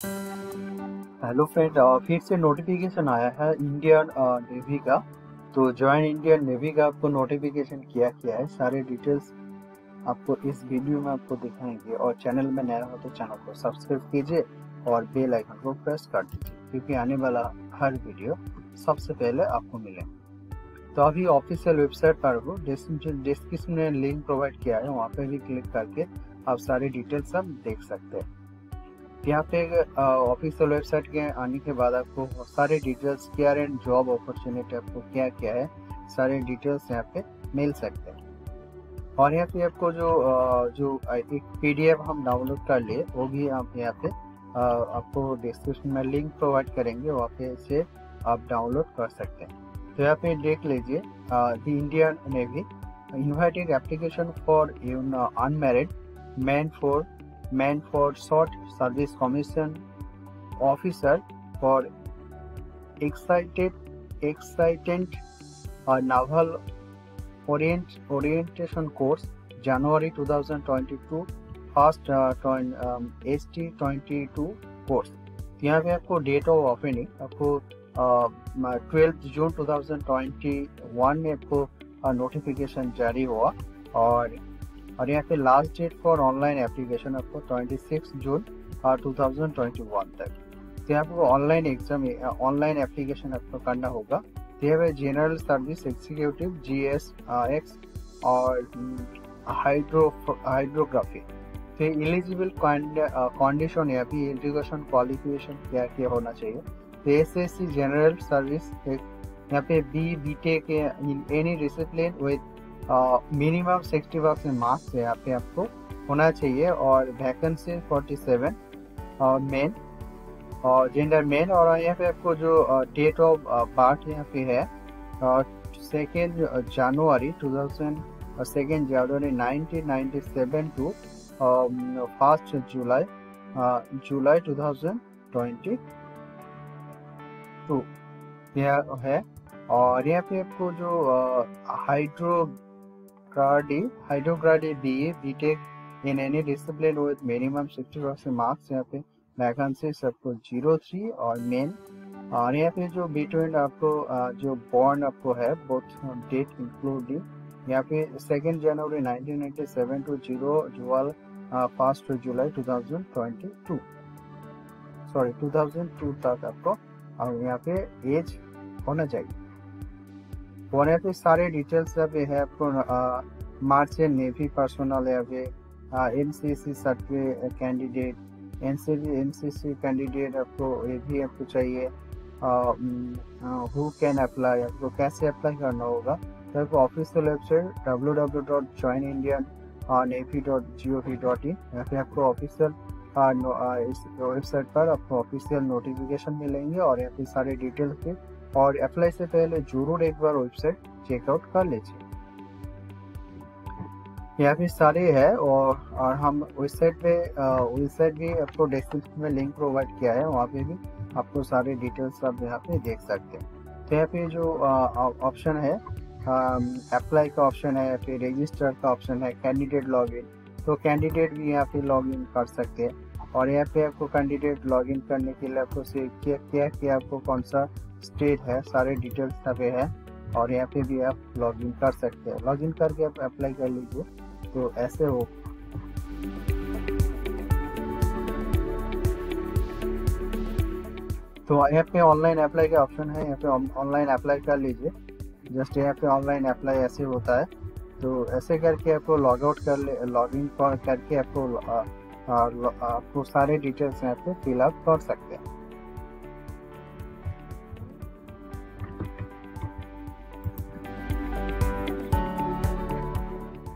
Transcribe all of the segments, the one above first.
Hello friend फिर से notification आया है इंडियन नेवी का। तो ज्वाइन इंडियन नेवी का आपको नोटिफिकेशन किया किया है। सारे डिटेल्स आपको इस वीडियो में आपको दिखाएँगे। और चैनल में नया हो तो चैनल को सब्सक्राइब कीजिए और बेल आइकन को प्रेस कर दीजिए। क्योंकि आने वाला हर वीडियो सबसे पहले आपको मिले तो अभी ऑफिशियल वेबसाइट पर हो। डिस्क्रिप्शन में लिंक प्रोवाइड किया है। वहाँ पे भी क्लिक करके आप सारे डिटेल्स सब देख सकते हैं। यहाँ पे ऑफिशियल वेबसाइट के आने के बाद आपको सारे डिटेल्स क्या एंड जॉब अपॉर्चुनिटी आपको क्या क्या है, सारे डिटेल्स यहाँ पे मिल सकते हैं। और यहाँ पे आपको जो जो एक पीडीएफ हम डाउनलोड कर लिए, वो भी आप यहाँ पे आपको डिस्क्रिप्शन में लिंक प्रोवाइड करेंगे, वहाँ पे से आप डाउनलोड कर सकते हैं। तो यहाँ पे देख लीजिए the Indian Navy invited application for unmarried man for man for short service commission officer for excited excitant naval orient orientation course January 2022 first S T twenty two course यहाँ पे आपको डेट ऑफ़ ओपनिंग आपको twelfth June 2021 में आपको notification जारी हुआ। और और यहाँ पे last date for online application आपको 26 जून टू थाउज़ेंड ट्वेंटी तक। तो यहाँ पे ऑनलाइन एग्ज़ाम ऑनलाइन एप्लीकेशन आपको करना होगा। तो यहाँ पे general service executive G S X और हाइड्रो हाइड्रोग्राफी तो एलिजिबल कंडीशन यहाँ पे एजुकेशन क्वालिफिकेशन क्या क्या होना चाहिए। तो S S C general service यहाँ पे B B tech any discipline with minimum sixty percent marks यहाँ पे आपको होना चाहिए और वैकेंसी फोर्टी सेवन मेन और जेंडर मेन और यहाँ पे आपको जो डेट ऑफ़ बर्थ यहाँ पे है second January two thousand second January nineteen ninety seven to first July July two thousand twenty two यह है और यहाँ पे आपको जो hydro Grady, Hydrogrady BE, BTEC in any discipline with minimum 60 percent marks यहाँ पे वैकेंसी सबको ज़ीरो थ्री और मेन और यहाँ पे जो बी ट्वेंट आपको जो बॉन्ड आपको है बोथ डेट इंक्लूडिंग यहाँ पे सेकेंड जनवरी 1997 टू ज़ीरो जुअल फ़र्स्ट जुलाई 2022 सॉरी 2002 तक आपको और यहाँ पे एज होना चाहिए। फ़ोन पे सारे डिटेल्स अभी है आपको मार्च नेवी पर्सनल अभी N C C certificate candidate N C N C C candidate आपको ये भी आपको चाहिए हु कैन अप्लाई आपको कैसे अप्लाई करना होगा तो आपको official website W W dot join Indian Navy dot G O V dot in यहाँ पे आपको ऑफिशियल वेबसाइट पर आपको ऑफिशियल नोटिफिकेशन मिलेंगे और यहाँ पे सारे डिटेल्स के और अप्लाई से पहले ज़रूर एक बार वेबसाइट चेकआउट कर लीजिए। यहाँ पे सारे है और और हम वेबसाइट पे वेबसाइट भी आपको डिस्क्रिप्शन में लिंक प्रोवाइड किया है, वहाँ पे भी आपको सारे डिटेल्स आप यहाँ पे देख सकते हैं। तो यहाँ पे जो ऑप्शन है अप्लाई का ऑप्शन है, फिर रजिस्टर का ऑप्शन है कैंडिडेट लॉगिन तो कैंडिडेट भी यहाँ पे लॉगिन कर सकते हैं। और यहाँ पे आपको कैंडिडेट लॉगिन करने के लिए आपको क्या क्या क्या आपको कौन सा स्टेट है, सारे डिटेल्स यहाँ पे है। और यहाँ पे भी आप लॉगिन कर सकते हैं। लॉगिन करके आप अप्लाई कर लीजिए तो ऐसे हो। तो यहाँ पे ऑनलाइन अप्लाई का ऑप्शन है, यहाँ पे ऑनलाइन अप्लाई कर लीजिए। जस्ट यहाँ पे ऑनलाइन अप्लाई ऐसे होता है। तो ऐसे करके आपको लॉग आउट कर ले लॉग इन करके आपको आपको सारे डिटेल्स यहाँ पे फिलअप कर सकते हैं।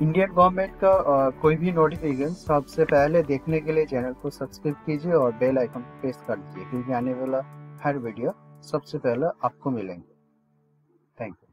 इंडियन गवर्नमेंट का आ, कोई भी नोटिफिकेशन सबसे पहले देखने के लिए चैनल को सब्सक्राइब कीजिए और बेल आइकन प्रेस कर दीजिए क्योंकि आने वाला हर वीडियो सबसे पहले आपको मिलेंगे। Thank you